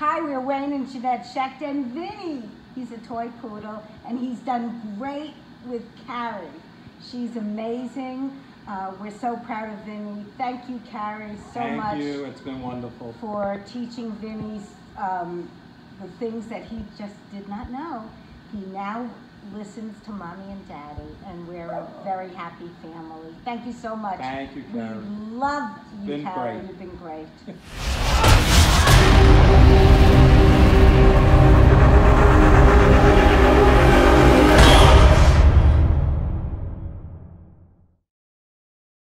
Get checked. And Jeanette Schecht and Vinny, he's a toy poodle, and he's done great with Carrie. She's amazing. Uh, we're so proud of Vinny. Thank you, Carrie, so Thank much you. It's been wonderful. for teaching Vinny um, the things that he just did not know. He now listens to mommy and daddy, and we're a very happy family. Thank you so much. Thank you, Carrie. We love you, Carrie. You've been great.